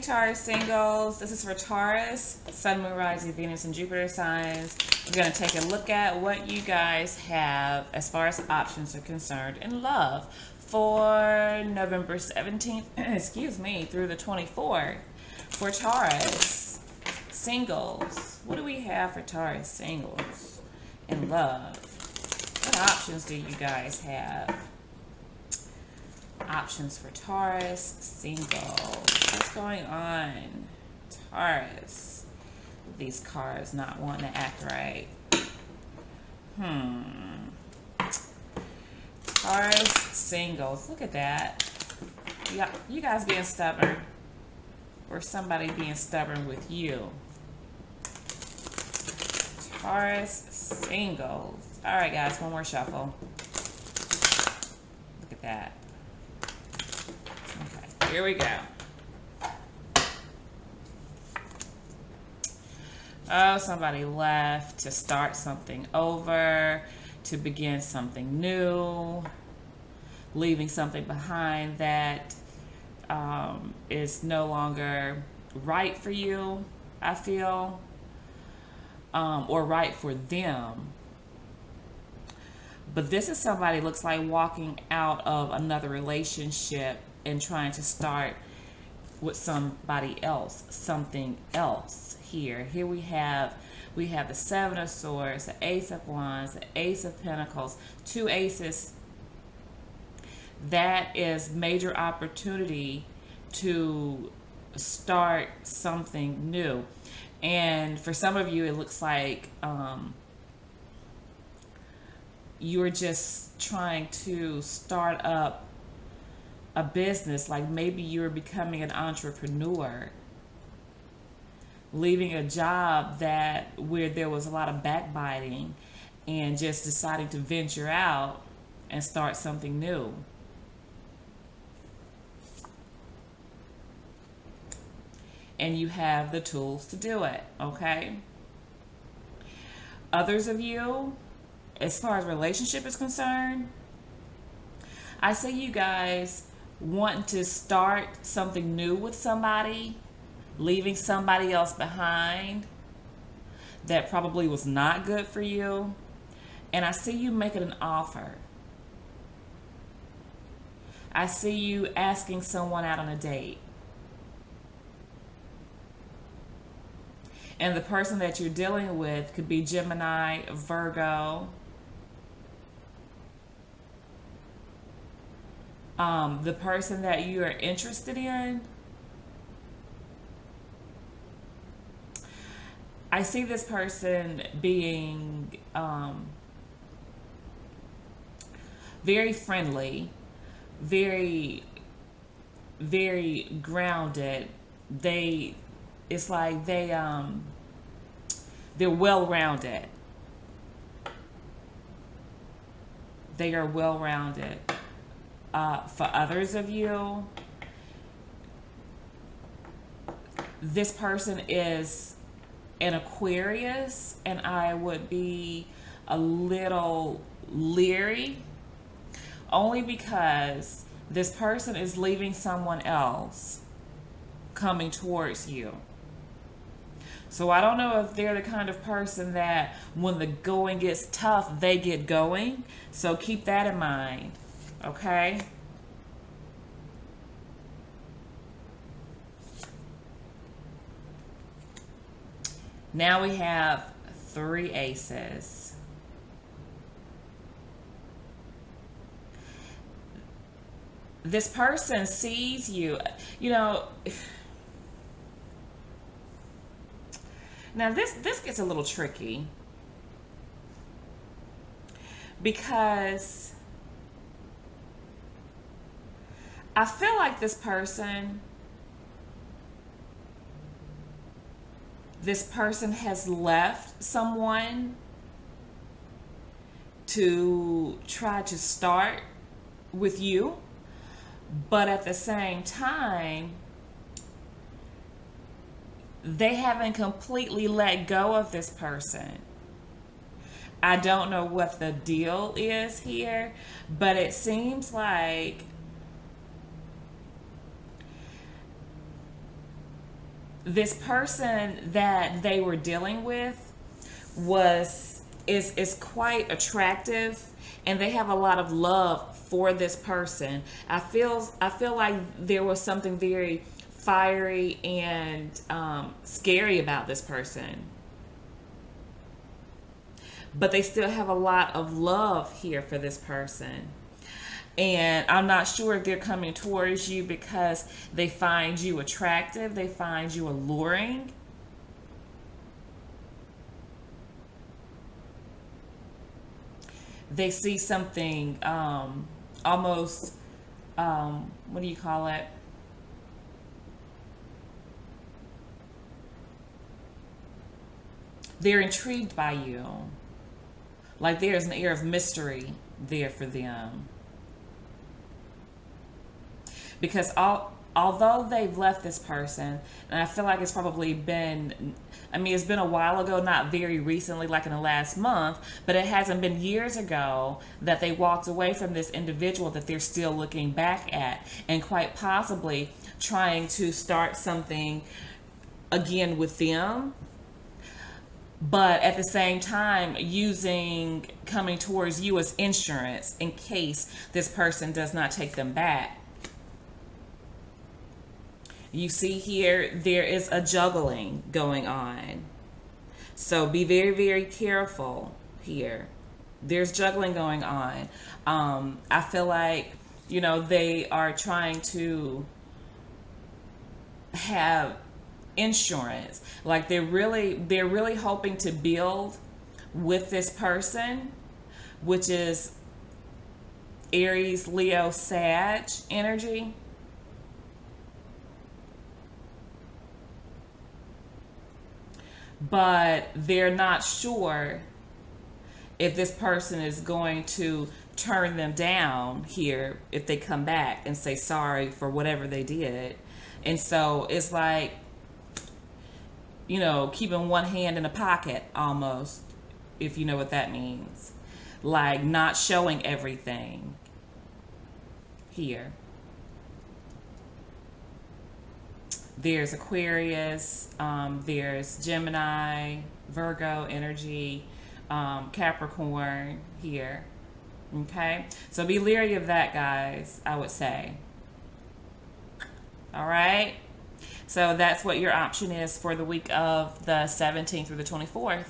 Taurus singles, this is for Taurus, Sun, Moon, Rising, Venus, and Jupiter signs. We're going to take a look at what you guys have as far as options are concerned in love for November 17th, excuse me, through the 24th for Taurus singles. What do we have for Taurus singles in love? What options do you guys have? Options for Taurus, single. What's going on? Taurus. These cards not wanting to act right. Hmm. Taurus, singles. Look at that. Yeah, you guys being stubborn. Or somebody being stubborn with you. Taurus, singles. All right, guys, one more shuffle. Look at that. Here we go. Oh, somebody left to start something over, to begin something new, leaving something behind that um, is no longer right for you, I feel, um, or right for them. But this is somebody looks like walking out of another relationship and trying to start with somebody else, something else here. Here we have we have the Seven of Swords, the Ace of Wands, the Ace of Pentacles, two aces. That is major opportunity to start something new. And for some of you, it looks like um, you're just trying to start up a business, like maybe you're becoming an entrepreneur, leaving a job that where there was a lot of backbiting and just deciding to venture out and start something new. And you have the tools to do it, okay? Others of you, as far as relationship is concerned, I say you guys wanting to start something new with somebody, leaving somebody else behind that probably was not good for you. And I see you making an offer. I see you asking someone out on a date. And the person that you're dealing with could be Gemini, Virgo, um, the person that you are interested in, I see this person being um, very friendly, very, very grounded. They, it's like they, um, they're well rounded. They are well rounded uh, for others of you, this person is an Aquarius, and I would be a little leery only because this person is leaving someone else coming towards you. So I don't know if they're the kind of person that when the going gets tough, they get going. So keep that in mind okay? Now we have three aces. This person sees you, you know, now this, this gets a little tricky because I feel like this person, this person has left someone to try to start with you, but at the same time, they haven't completely let go of this person. I don't know what the deal is here, but it seems like this person that they were dealing with was is is quite attractive and they have a lot of love for this person. I feel I feel like there was something very fiery and um, scary about this person. But they still have a lot of love here for this person. And I'm not sure if they're coming towards you because they find you attractive, they find you alluring. They see something um, almost, um, what do you call it? They're intrigued by you. Like there's an air of mystery there for them because all although they've left this person, and I feel like it's probably been, I mean, it's been a while ago, not very recently, like in the last month, but it hasn't been years ago that they walked away from this individual that they're still looking back at, and quite possibly trying to start something again with them. But at the same time, using coming towards you as insurance in case this person does not take them back you see here, there is a juggling going on. So be very, very careful here. There's juggling going on. Um, I feel like, you know, they are trying to have insurance. Like they're really, they're really hoping to build with this person, which is Aries, Leo, Sag energy. But they're not sure if this person is going to turn them down here if they come back and say sorry for whatever they did. And so it's like, you know, keeping one hand in a pocket almost, if you know what that means. Like not showing everything here. There's Aquarius, um, there's Gemini, Virgo energy, um, Capricorn here. Okay, so be leery of that, guys, I would say. All right, so that's what your option is for the week of the 17th through the 24th.